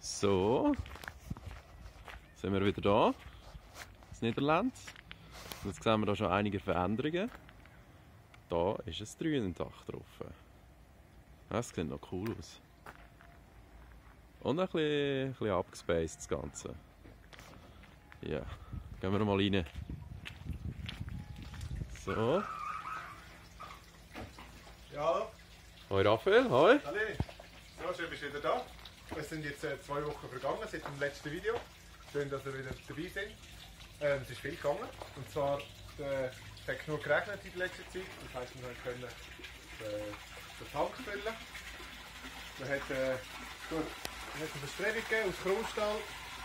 So, sind wir wieder da, das Niederlands. Jetzt sehen wir da schon einige Veränderungen. Da ist ein Drünendach drauf. Das sieht noch cool aus. Und ein bisschen, ein bisschen abgespaced das Ganze. Ja, gehen wir mal rein. So. Ja, hallo. Hoi Raphael, hoi. Hallo. So, schön bist du wieder da. Es sind jetzt äh, zwei Wochen vergangen seit dem letzten Video. Schön, dass ihr wieder dabei seid. Ähm, es ist viel gegangen. Und zwar, äh, es hat genug geregnet in der letzten Zeit. Das heisst, wir können äh, den Tank füllen. Wir hat, äh, gut, wir hat eine Bestrebung gegeben aus Kronstahl.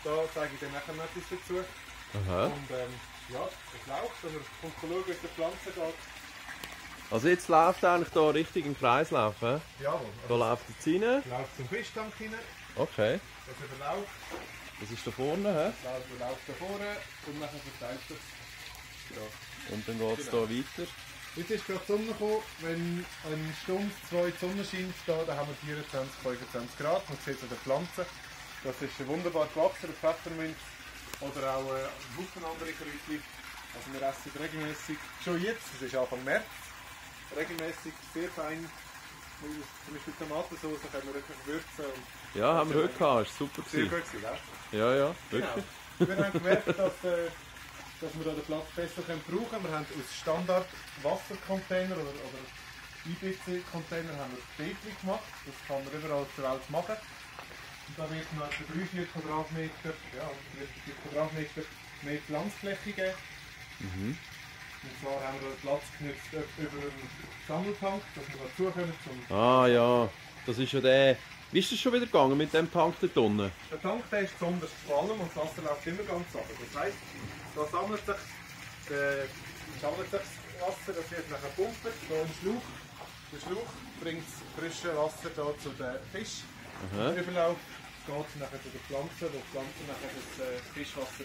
Da zeige ich dann nachher noch etwas dazu. Aha. Und ähm, ja, es läuft. Und wir kommen schauen, wie es der Pflanze geht. Also jetzt läuft eigentlich da richtig im Kreislauf. He? Jawohl. Da läuft jetzt rein. läuft zum Fischtank rein. Okay. Das überläuft. Das ist da vorne. He? Läuft, läuft da vorne und dann verteilt es. Ja. Und dann geht es Genau. hier weiter. Jetzt ist gerade die Sonne gekommen. Wenn eine Stunde, zwei die Sonne scheint, da, dann haben wir 24, 25 Grad. Man sieht es an den Pflanzen. Das ist wunderbar gewachsen, der Pfefferminz oder auch äh, andere Kräutchen. Also wir essen regelmäßig, schon jetzt, es ist Anfang März, regelmäßig sehr fein. Zum Beispiel Tomatensauce können wir wirklich würzen. Ja, haben wir heute gehabt. Ist super sehr gewesen. gut gewesen? Ja, ja, Genau. wirklich. Wir haben gemerkt, dass, äh, dass wir da den Platz besser können brauchen können. Wir haben aus Standard Wassercontainer oder, oder IBC-Container haben wir gemacht. Das kann man überall auf der Welt machen. Und da wird noch etwa 3, 4 Quadratmeter, ja, 3, 4 Quadratmeter mehr Pflanzfläche geben. Mhm. Und zwar haben wir den Platz genutzt über einen Sammeltank, dass wir dazukommen zum Ah ja, das ist ja der. Wie ist das schon wieder gegangen mit dem Tank dort unten? Der Tank der ist besonders schwalm und das Wasser läuft immer ganz runter. Das heisst, da sammelt sich, äh, sammelt sich das Wasser, das wird nachher gepumpt, da im Schlauch. Der Schlauch bringt das frische Wasser da zu den Fisch. Aha. Der Überlauf geht nachher zu den Pflanzen, wo die Pflanzen nachher das äh, Fischwasser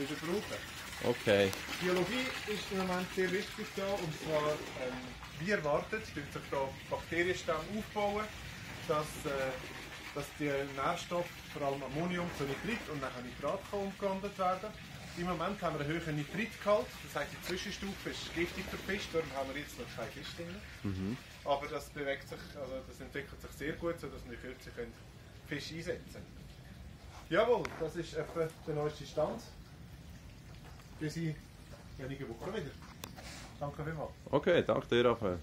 wieder brauchen. Okay. Biologie ist im Moment sehr wichtig da und zwar ähm, wie erwartet, tun sich da Bakterienstämme aufbauen, dass, äh, dass die Nährstoffe, vor allem Ammonium, zu Nitrit und nachher Nitrat kann umgewandelt werden. Im Moment haben wir einen höheren Nitritgehalt, das heißt die Zwischenstufe ist giftig für Fisch, darum haben wir jetzt noch keinen Fisch drin. Aber das bewegt sich, also das entwickelt sich sehr gut, sodass wir kürzlich können Fisch einsetzen Jawohl, das ist etwa der neueste Stand. Bis in wenigen Wochen wieder. Danke vielmals. Okay, danke dir, Raphael.